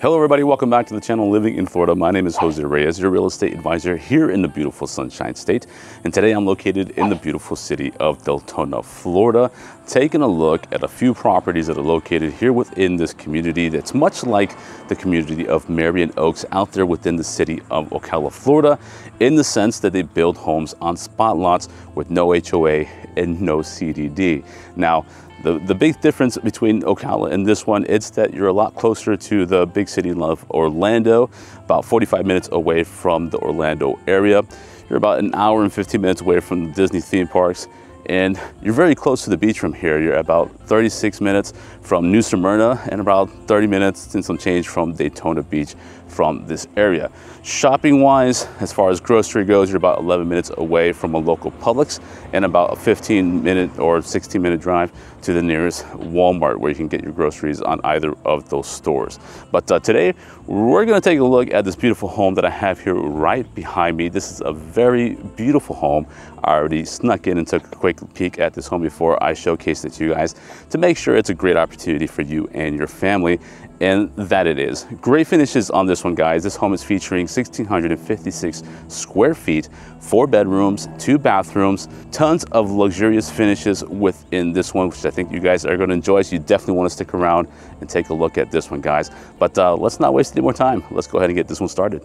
Hello everybody, welcome back to the channel Living in Florida. My name is Jose Reyes, your real estate advisor here in the beautiful Sunshine State. And today I'm located in the beautiful city of Deltona, Florida, taking a look at a few properties that are located here within this community that's much like the community of Marion Oaks out there within the city of Ocala, Florida, in the sense that they build homes on spot lots with no HOA and no CDD. Now, the, the big difference between Ocala and this one, it's that you're a lot closer to the big city of Orlando, about 45 minutes away from the Orlando area. You're about an hour and 15 minutes away from the Disney theme parks and you're very close to the beach from here. You're about 36 minutes from New Smyrna and about 30 minutes and some change from Daytona Beach from this area. Shopping wise, as far as grocery goes, you're about 11 minutes away from a local Publix and about a 15 minute or 16 minute drive to the nearest Walmart where you can get your groceries on either of those stores. But uh, today we're gonna take a look at this beautiful home that I have here right behind me. This is a very beautiful home. I already snuck in and took a quick peek at this home before I showcased it to you guys to make sure it's a great opportunity for you and your family and that it is. Great finishes on this one, guys. This home is featuring 1,656 square feet, four bedrooms, two bathrooms, tons of luxurious finishes within this one, which I think you guys are gonna enjoy. So you definitely wanna stick around and take a look at this one, guys. But uh, let's not waste any more time. Let's go ahead and get this one started.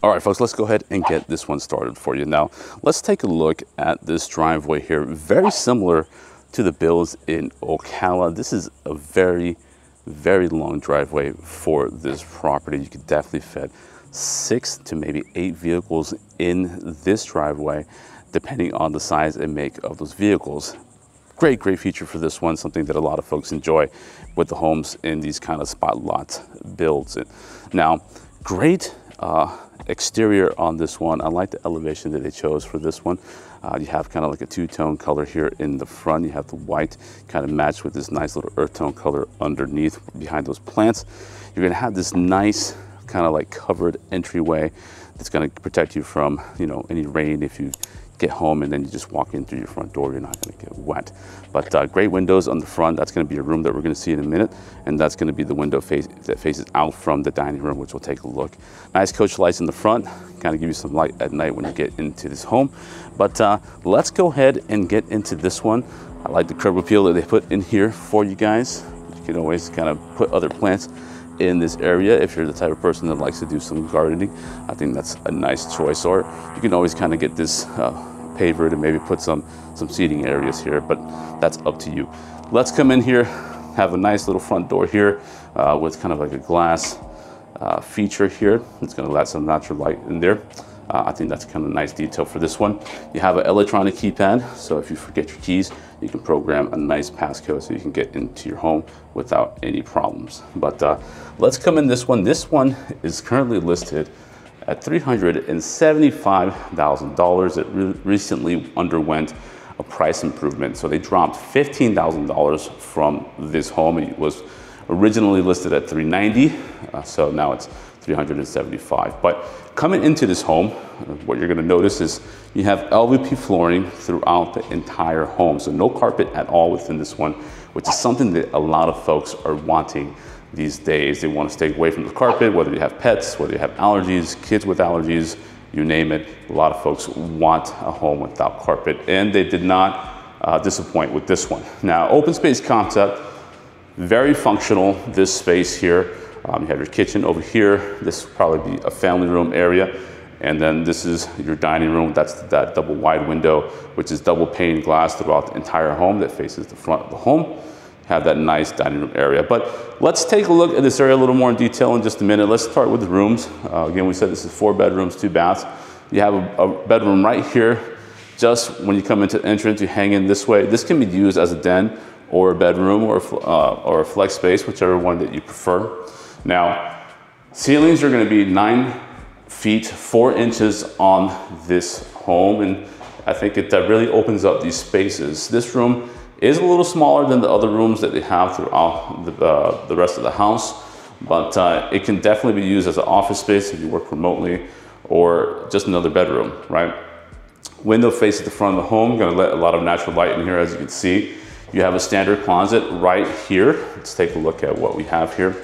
All right, folks, let's go ahead and get this one started for you. Now, let's take a look at this driveway here. Very similar to the builds in Ocala. This is a very, very long driveway for this property. You could definitely fit six to maybe eight vehicles in this driveway, depending on the size and make of those vehicles. Great, great feature for this one, something that a lot of folks enjoy with the homes in these kind of spot lot builds. Now, great uh, exterior on this one, I like the elevation that they chose for this one. Uh, you have kind of like a two-tone color here in the front. You have the white kind of matched with this nice little earth tone color underneath behind those plants. You're gonna have this nice kind of like covered entryway that's gonna protect you from, you know, any rain if you get home and then you just walk in through your front door, you're not gonna get wet. But uh, great windows on the front. That's gonna be a room that we're gonna see in a minute. And that's gonna be the window face that faces out from the dining room, which we'll take a look. Nice coach lights in the front, kind of give you some light at night when you get into this home. But uh, let's go ahead and get into this one. I like the curb appeal that they put in here for you guys. You can always kind of put other plants in this area if you're the type of person that likes to do some gardening i think that's a nice choice. Or you can always kind of get this uh, paver to maybe put some some seating areas here but that's up to you. Let's come in here have a nice little front door here uh, with kind of like a glass uh, feature here. It's going to let some natural light in there uh, I think that's kind of nice detail for this one. You have an electronic keypad, so if you forget your keys, you can program a nice passcode so you can get into your home without any problems. But uh, let's come in this one. This one is currently listed at $375,000. It re recently underwent a price improvement. So they dropped $15,000 from this home. It was originally listed at 390, uh, so now it's 375. But coming into this home, what you're gonna notice is you have LVP flooring throughout the entire home. So no carpet at all within this one, which is something that a lot of folks are wanting these days. They wanna stay away from the carpet, whether you have pets, whether you have allergies, kids with allergies, you name it. A lot of folks want a home without carpet and they did not uh, disappoint with this one. Now, open space concept, very functional, this space here. Um, you have your kitchen over here. This will probably be a family room area. And then this is your dining room. That's that double wide window, which is double pane glass throughout the entire home that faces the front of the home. Have that nice dining room area. But let's take a look at this area a little more in detail in just a minute. Let's start with the rooms. Uh, again, we said this is four bedrooms, two baths. You have a, a bedroom right here. Just when you come into the entrance, you hang in this way. This can be used as a den or a bedroom or uh, or a flex space, whichever one that you prefer. Now, ceilings are gonna be nine feet, four inches on this home. And I think it that really opens up these spaces. This room is a little smaller than the other rooms that they have throughout the, uh, the rest of the house, but uh, it can definitely be used as an office space if you work remotely or just another bedroom, right? Window faces the front of the home, gonna let a lot of natural light in here as you can see. You have a standard closet right here. Let's take a look at what we have here.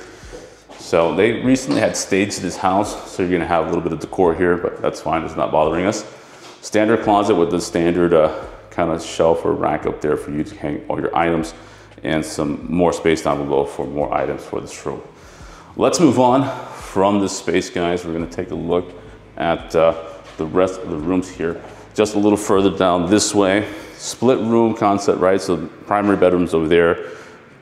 So they recently had staged this house, so you're gonna have a little bit of decor here, but that's fine, it's not bothering us. Standard closet with the standard uh, kind of shelf or rack up there for you to hang all your items and some more space down below for more items for this room. Let's move on from this space, guys. We're gonna take a look at uh, the rest of the rooms here. Just a little further down this way, split room concept, right? So primary bedrooms over there,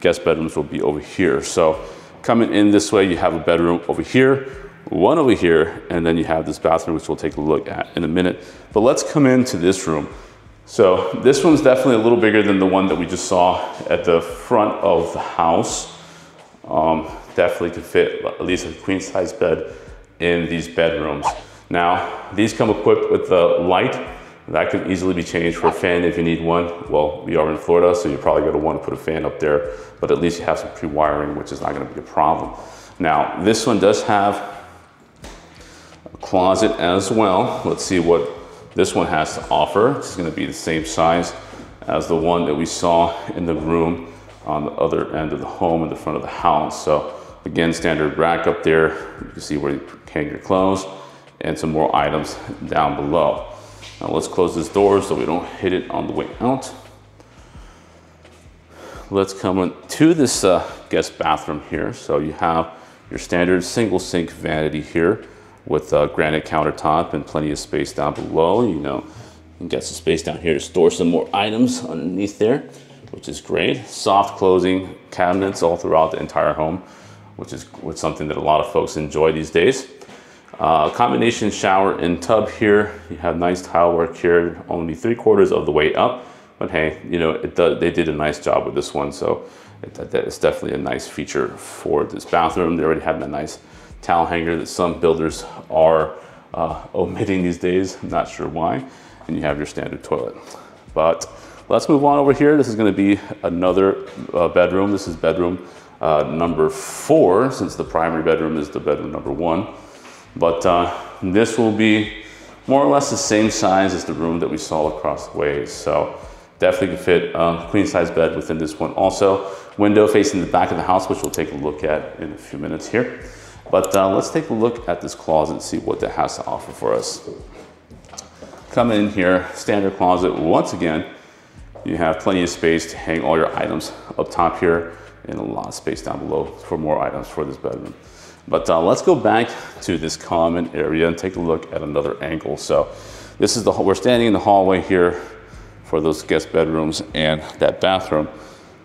guest bedrooms will be over here. So Coming in this way, you have a bedroom over here, one over here, and then you have this bathroom, which we'll take a look at in a minute. But let's come into this room. So this one's definitely a little bigger than the one that we just saw at the front of the house. Um, definitely could fit at least a queen size bed in these bedrooms. Now, these come equipped with the light that could easily be changed for a fan if you need one. Well, we are in Florida, so you're probably gonna wanna put a fan up there, but at least you have some pre-wiring, which is not gonna be a problem. Now, this one does have a closet as well. Let's see what this one has to offer. It's gonna be the same size as the one that we saw in the room on the other end of the home in the front of the house. So again, standard rack up there. You can see where you hang your clothes and some more items down below. Now let's close this door so we don't hit it on the way out. Let's come to this uh, guest bathroom here. So you have your standard single sink vanity here with a granite countertop and plenty of space down below. You know, you can get some space down here to store some more items underneath there, which is great. Soft closing cabinets all throughout the entire home, which is which something that a lot of folks enjoy these days. Uh, combination shower and tub here. You have nice tile work here, only three quarters of the way up. But hey, you know, does, they did a nice job with this one. So it, it's definitely a nice feature for this bathroom. They already have that nice towel hanger that some builders are uh, omitting these days. I'm not sure why. And you have your standard toilet. But let's move on over here. This is gonna be another uh, bedroom. This is bedroom uh, number four, since the primary bedroom is the bedroom number one. But uh, this will be more or less the same size as the room that we saw across the way. So definitely can fit a queen size bed within this one also. Window facing the back of the house, which we'll take a look at in a few minutes here. But uh, let's take a look at this closet and see what that has to offer for us. Come in here, standard closet. Once again, you have plenty of space to hang all your items up top here and a lot of space down below for more items for this bedroom. But uh, let's go back to this common area and take a look at another angle. So this is the, we're standing in the hallway here for those guest bedrooms and that bathroom.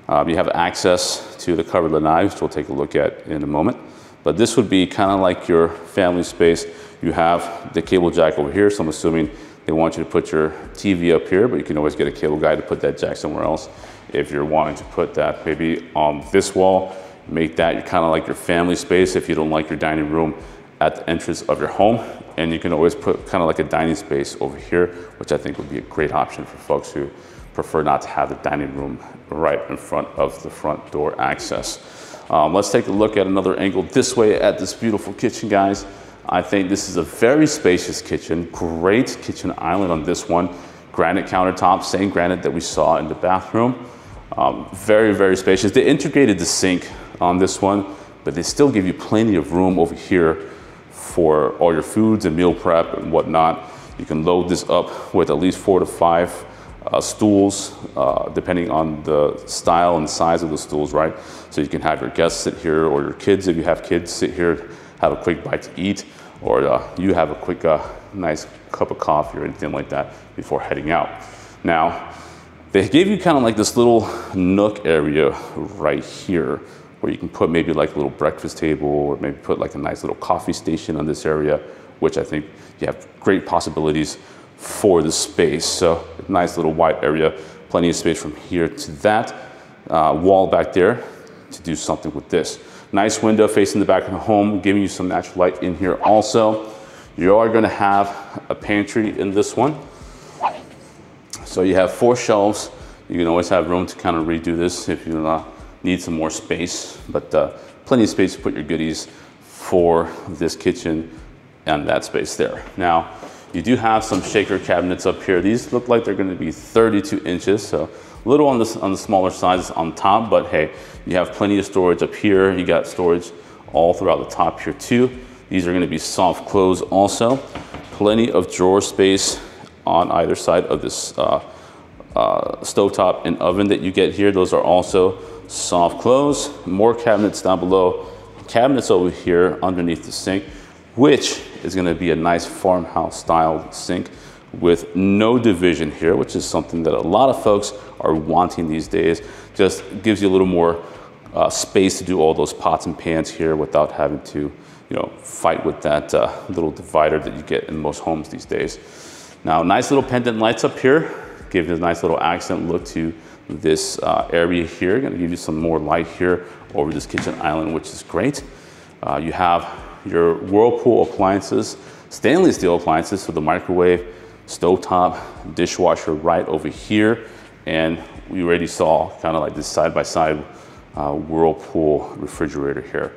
Um, you have access to the covered lanai, which we'll take a look at in a moment. But this would be kind of like your family space. You have the cable jack over here, so I'm assuming they want you to put your TV up here, but you can always get a cable guy to put that jack somewhere else if you're wanting to put that maybe on this wall make that kind of like your family space if you don't like your dining room at the entrance of your home. And you can always put kind of like a dining space over here, which I think would be a great option for folks who prefer not to have the dining room right in front of the front door access. Um, let's take a look at another angle this way at this beautiful kitchen, guys. I think this is a very spacious kitchen, great kitchen island on this one. Granite countertop, same granite that we saw in the bathroom. Um, very, very spacious. They integrated the sink on this one, but they still give you plenty of room over here for all your foods and meal prep and whatnot. You can load this up with at least four to five uh, stools, uh, depending on the style and size of the stools, right? So you can have your guests sit here, or your kids, if you have kids, sit here, have a quick bite to eat, or uh, you have a quick, uh, nice cup of coffee or anything like that before heading out. Now, they gave you kind of like this little nook area right here where you can put maybe like a little breakfast table or maybe put like a nice little coffee station on this area, which I think you have great possibilities for the space. So nice little wide area, plenty of space from here to that uh, wall back there to do something with this. Nice window facing the back of the home, giving you some natural light in here also. You are gonna have a pantry in this one. So you have four shelves. You can always have room to kind of redo this if you uh, need some more space, but uh, plenty of space to put your goodies for this kitchen and that space there. Now, you do have some shaker cabinets up here. These look like they're gonna be 32 inches, so a little on the, on the smaller size on top, but hey, you have plenty of storage up here. You got storage all throughout the top here too. These are gonna be soft close also. Plenty of drawer space on either side of this uh, uh, stovetop and oven that you get here. Those are also soft close. More cabinets down below. Cabinets over here underneath the sink, which is gonna be a nice farmhouse style sink with no division here, which is something that a lot of folks are wanting these days. Just gives you a little more uh, space to do all those pots and pans here without having to, you know, fight with that uh, little divider that you get in most homes these days. Now, nice little pendant lights up here, give it a nice little accent look to this uh, area here. Gonna give you some more light here over this kitchen island, which is great. Uh, you have your Whirlpool appliances, stainless steel appliances, so the microwave, stovetop, dishwasher right over here. And we already saw kind of like this side-by-side uh, Whirlpool refrigerator here.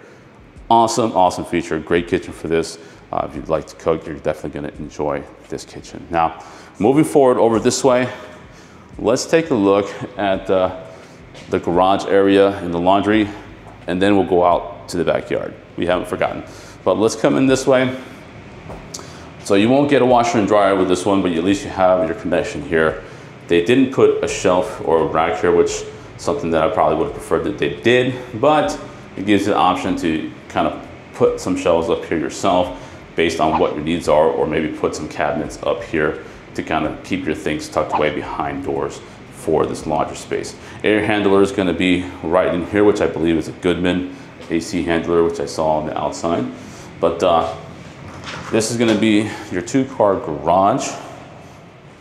Awesome, awesome feature, great kitchen for this. Uh, if you'd like to cook, you're definitely gonna enjoy this kitchen. Now, moving forward over this way, let's take a look at uh, the garage area and the laundry, and then we'll go out to the backyard. We haven't forgotten. But let's come in this way. So you won't get a washer and dryer with this one, but at least you have your connection here. They didn't put a shelf or a rack here, which something that I probably would have preferred that they did, but it gives you the option to kind of put some shelves up here yourself based on what your needs are, or maybe put some cabinets up here to kind of keep your things tucked away behind doors for this larger space. Air handler is gonna be right in here, which I believe is a Goodman AC handler, which I saw on the outside. But uh, this is gonna be your two car garage.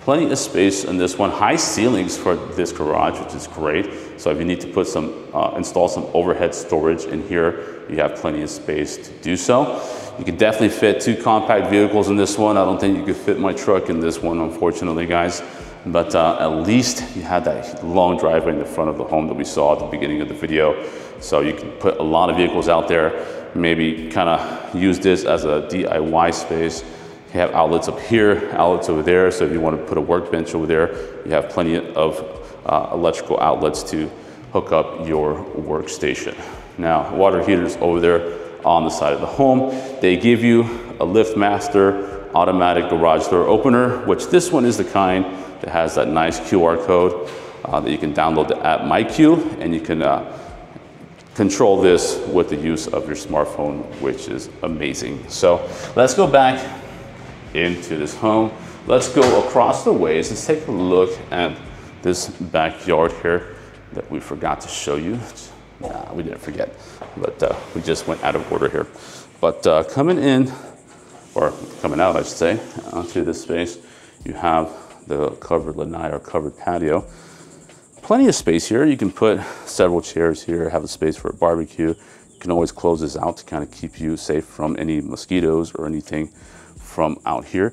Plenty of space in this one. High ceilings for this garage, which is great. So if you need to put some, uh, install some overhead storage in here, you have plenty of space to do so. You can definitely fit two compact vehicles in this one. I don't think you could fit my truck in this one, unfortunately, guys. But uh, at least you had that long driveway in the front of the home that we saw at the beginning of the video. So you can put a lot of vehicles out there, maybe kind of use this as a DIY space. You have outlets up here, outlets over there. So if you want to put a workbench over there, you have plenty of uh, electrical outlets to hook up your workstation. Now, water heaters over there on the side of the home. They give you a LiftMaster automatic garage door opener, which this one is the kind that has that nice QR code uh, that you can download the app MyQ and you can uh, control this with the use of your smartphone, which is amazing. So let's go back into this home. Let's go across the ways. Let's take a look at this backyard here that we forgot to show you. Nah, we didn't forget, but uh, we just went out of order here. But uh, coming in, or coming out, I should say, onto this space, you have the covered lanai or covered patio plenty of space here. You can put several chairs here, have a space for a barbecue. You can always close this out to kind of keep you safe from any mosquitoes or anything from out here.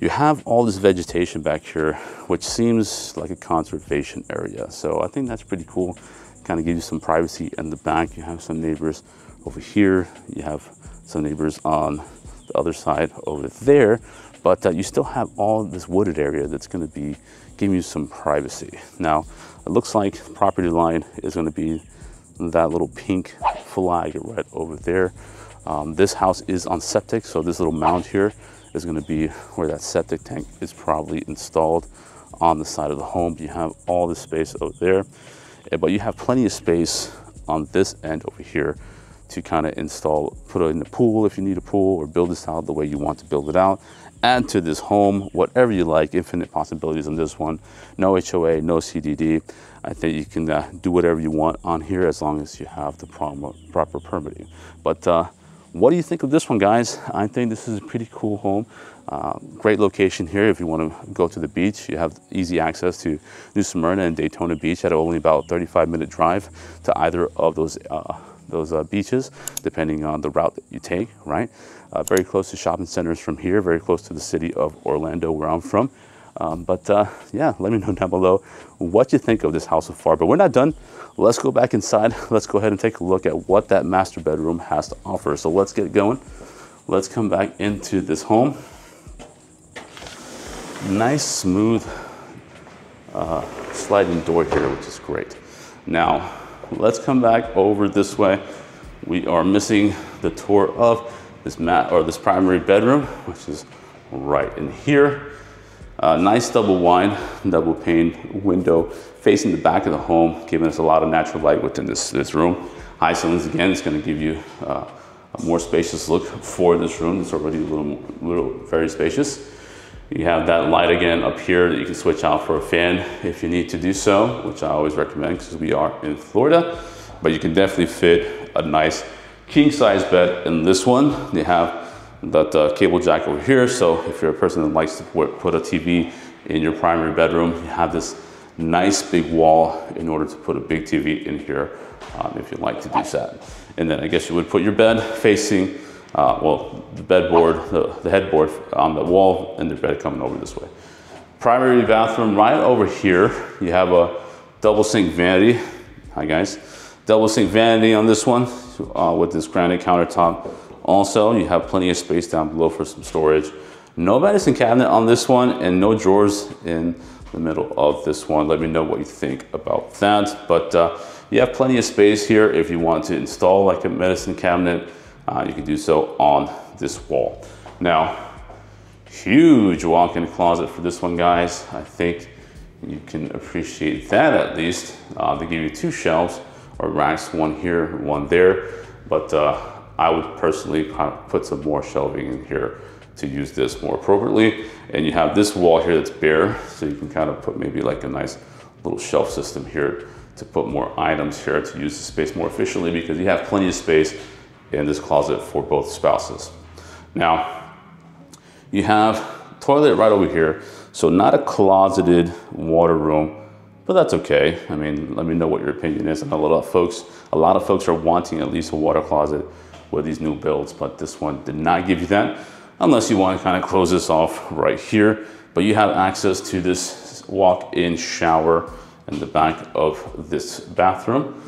You have all this vegetation back here, which seems like a conservation area. So I think that's pretty cool. Kind of give you some privacy in the back. You have some neighbors over here. You have some neighbors on the other side over there. But uh, you still have all this wooded area that's going to be giving you some privacy. Now, it looks like property line is going to be that little pink flag right over there. Um, this house is on septic, so this little mound here is going to be where that septic tank is probably installed on the side of the home. You have all the space over there, but you have plenty of space on this end over here to kind of install, put it in the pool if you need a pool or build this out the way you want to build it out. Add to this home whatever you like, infinite possibilities on this one. No HOA, no CDD. I think you can uh, do whatever you want on here as long as you have the proper, permitting. But uh, what do you think of this one, guys? I think this is a pretty cool home. Uh, great location here if you want to go to the beach. You have easy access to New Smyrna and Daytona Beach at only about 35 minute drive to either of those uh, those uh, beaches, depending on the route that you take, right? Uh, very close to shopping centers from here, very close to the city of Orlando, where I'm from. Um, but uh, yeah, let me know down below what you think of this house so far. But we're not done. Let's go back inside. Let's go ahead and take a look at what that master bedroom has to offer. So let's get going. Let's come back into this home. Nice, smooth uh, sliding door here, which is great. Now, let's come back over this way. We are missing the tour of this mat or this primary bedroom, which is right in here. Uh, nice double wide, double pane window facing the back of the home, giving us a lot of natural light within this, this room. High ceilings again, it's gonna give you uh, a more spacious look for this room. It's already a little, little very spacious. You have that light again up here that you can switch out for a fan if you need to do so, which I always recommend because we are in Florida. But you can definitely fit a nice king size bed in this one. They have that uh, cable jack over here. So if you're a person that likes to put a TV in your primary bedroom, you have this nice big wall in order to put a big TV in here um, if you'd like to do that. And then I guess you would put your bed facing, uh, well, the bedboard, the, the headboard on the wall and the bed coming over this way. Primary bathroom right over here. You have a double sink vanity. Hi guys. Double sink vanity on this one uh, with this granite countertop also, you have plenty of space down below for some storage. No medicine cabinet on this one and no drawers in the middle of this one. Let me know what you think about that. But uh, you have plenty of space here if you want to install like a medicine cabinet. Uh, you can do so on this wall. Now, huge walk-in closet for this one, guys. I think you can appreciate that at least. Uh, they give you two shelves or racks, one here, one there. But uh, I would personally put some more shelving in here to use this more appropriately. And you have this wall here that's bare, so you can kind of put maybe like a nice little shelf system here to put more items here to use the space more efficiently because you have plenty of space in this closet for both spouses. Now, you have toilet right over here. So not a closeted water room, but that's okay. I mean, let me know what your opinion is. Know a lot of folks, a lot of folks are wanting at least a water closet with these new builds, but this one did not give you that unless you want to kind of close this off right here. But you have access to this walk-in shower in the back of this bathroom.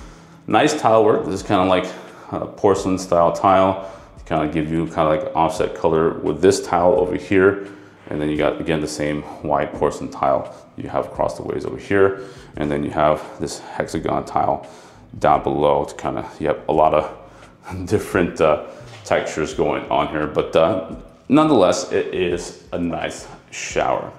Nice tile work. This is kind of like a porcelain style tile to kind of give you kind of like offset color with this tile over here. And then you got, again, the same white porcelain tile you have across the ways over here. And then you have this hexagon tile down below to kind of, you have a lot of different uh, textures going on here, but uh, nonetheless, it is a nice shower.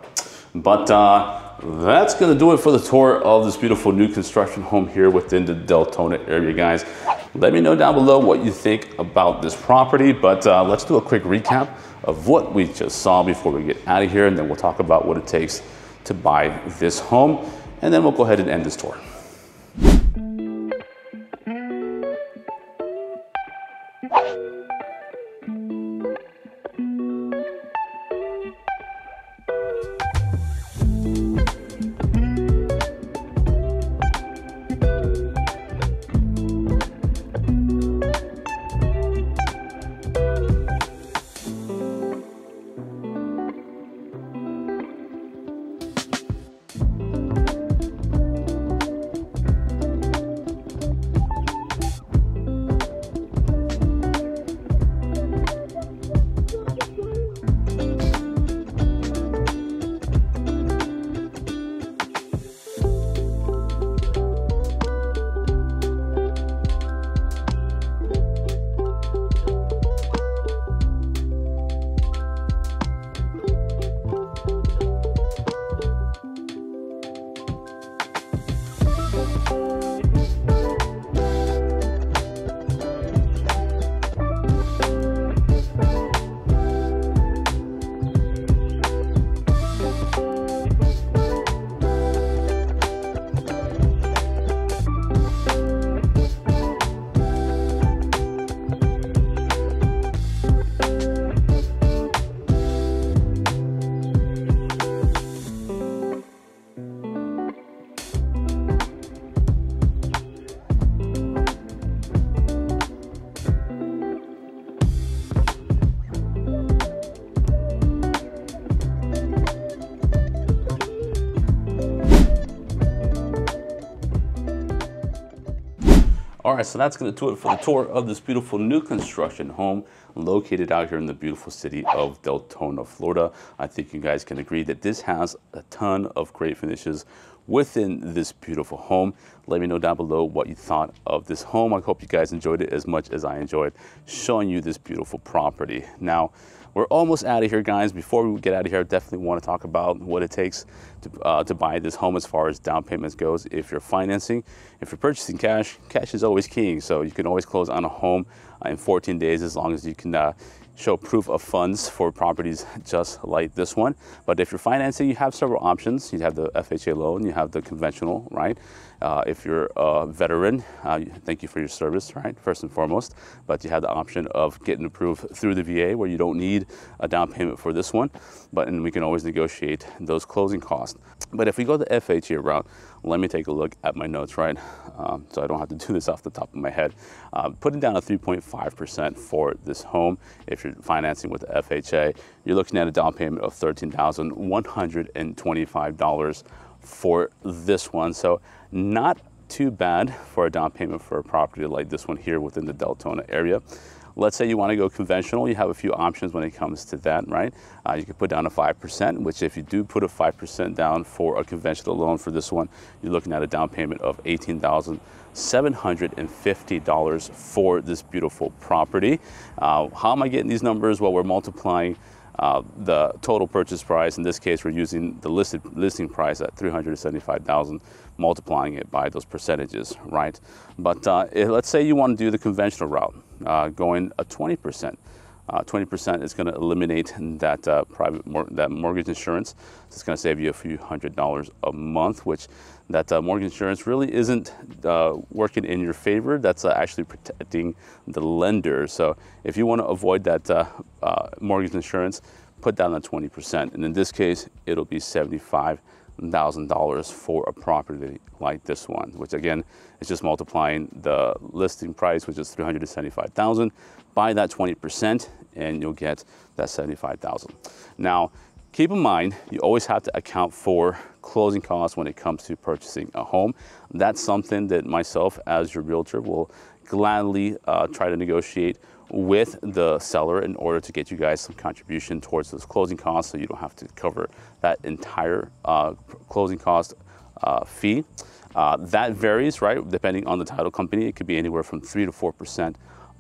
But uh, that's gonna do it for the tour of this beautiful new construction home here within the Deltona area, guys. Let me know down below what you think about this property, but uh, let's do a quick recap of what we just saw before we get out of here, and then we'll talk about what it takes to buy this home, and then we'll go ahead and end this tour. Right, so that's going to do it for the tour of this beautiful new construction home located out here in the beautiful city of Deltona, Florida. I think you guys can agree that this has a ton of great finishes within this beautiful home. Let me know down below what you thought of this home. I hope you guys enjoyed it as much as I enjoyed showing you this beautiful property. Now, we're almost out of here, guys. Before we get out of here, I definitely want to talk about what it takes to, uh, to buy this home as far as down payments goes. If you're financing, if you're purchasing cash, cash is always king. So you can always close on a home uh, in 14 days as long as you can uh, show proof of funds for properties just like this one. But if you're financing, you have several options. You have the FHA loan, you have the conventional, right? Uh, if you're a veteran, uh, thank you for your service, right? First and foremost. But you have the option of getting approved through the VA where you don't need a down payment for this one. But and we can always negotiate those closing costs. But if we go the FHA route, let me take a look at my notes, right? Um, so I don't have to do this off the top of my head. Uh, putting down a 3.5% for this home, if you're financing with the FHA, you're looking at a down payment of $13,125 for this one. So not too bad for a down payment for a property like this one here within the Deltona area. Let's say you want to go conventional, you have a few options when it comes to that, right? Uh, you can put down a 5%, which if you do put a 5% down for a conventional loan for this one, you're looking at a down payment of $18,750 for this beautiful property. Uh, how am I getting these numbers? Well, we're multiplying uh, the total purchase price. In this case, we're using the listed listing price at 375,000, multiplying it by those percentages, right? But uh, let's say you want to do the conventional route, uh, going a 20%. 20% uh, is going to eliminate that uh, private mor that mortgage insurance. So it's going to save you a few hundred dollars a month, which that uh, mortgage insurance really isn't working in your favor. That's actually protecting the lender. So if you want to avoid that mortgage insurance, put down the 20%. And in this case, it'll be $75,000 for a property like this one, which again is just multiplying the listing price, which is 375,000 by that 20% and you'll get that 75,000. Now, Keep in mind, you always have to account for closing costs when it comes to purchasing a home. That's something that myself, as your realtor, will gladly uh, try to negotiate with the seller in order to get you guys some contribution towards those closing costs so you don't have to cover that entire uh, closing cost uh, fee. Uh, that varies, right, depending on the title company. It could be anywhere from 3 to 4%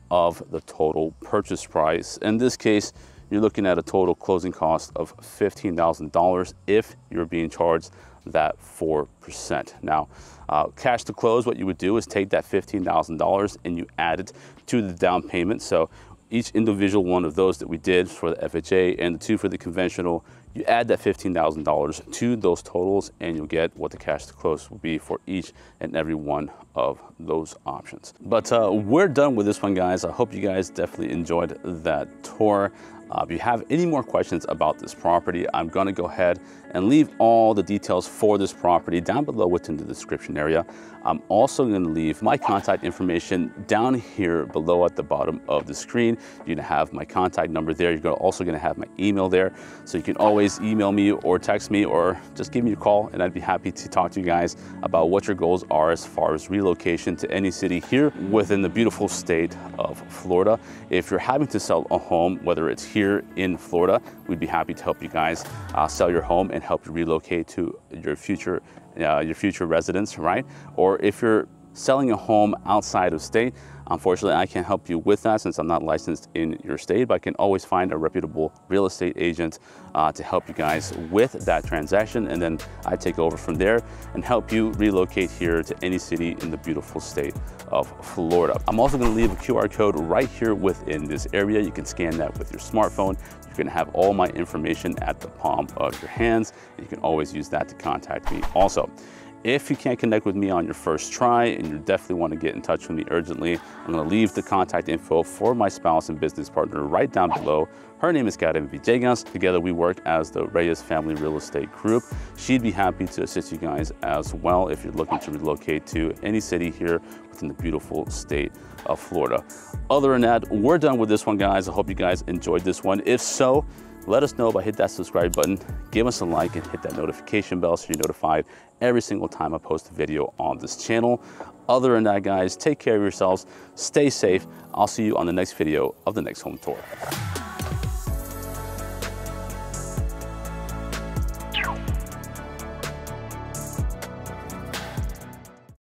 of the total purchase price. In this case, you're looking at a total closing cost of $15,000 if you're being charged that 4%. Now, uh, cash to close, what you would do is take that $15,000 and you add it to the down payment. So each individual one of those that we did for the FHA and the two for the conventional, you add that $15,000 to those totals and you'll get what the cash to close will be for each and every one of those options. But uh, we're done with this one, guys. I hope you guys definitely enjoyed that tour. Uh, if you have any more questions about this property, I'm gonna go ahead and leave all the details for this property down below within the description area. I'm also gonna leave my contact information down here below at the bottom of the screen. You're gonna have my contact number there. You're also gonna have my email there. So you can always email me or text me or just give me a call and I'd be happy to talk to you guys about what your goals are as far as relocation to any city here within the beautiful state of Florida. If you're having to sell a home, whether it's here in Florida, we'd be happy to help you guys uh, sell your home and help you relocate to your future, uh, your future residence, right? Or if you're selling a home outside of state, Unfortunately, I can't help you with that since I'm not licensed in your state, but I can always find a reputable real estate agent uh, to help you guys with that transaction. And then I take over from there and help you relocate here to any city in the beautiful state of Florida. I'm also gonna leave a QR code right here within this area. You can scan that with your smartphone. You can have all my information at the palm of your hands. And you can always use that to contact me also. If you can't connect with me on your first try and you definitely want to get in touch with me urgently, I'm going to leave the contact info for my spouse and business partner right down below. Her name is Karen Villegas. Together we work as the Reyes Family Real Estate Group. She'd be happy to assist you guys as well if you're looking to relocate to any city here within the beautiful state of Florida. Other than that, we're done with this one, guys. I hope you guys enjoyed this one. If so, let us know by hit that subscribe button, give us a like and hit that notification bell so you're notified every single time I post a video on this channel. Other than that, guys, take care of yourselves, stay safe. I'll see you on the next video of the next home tour.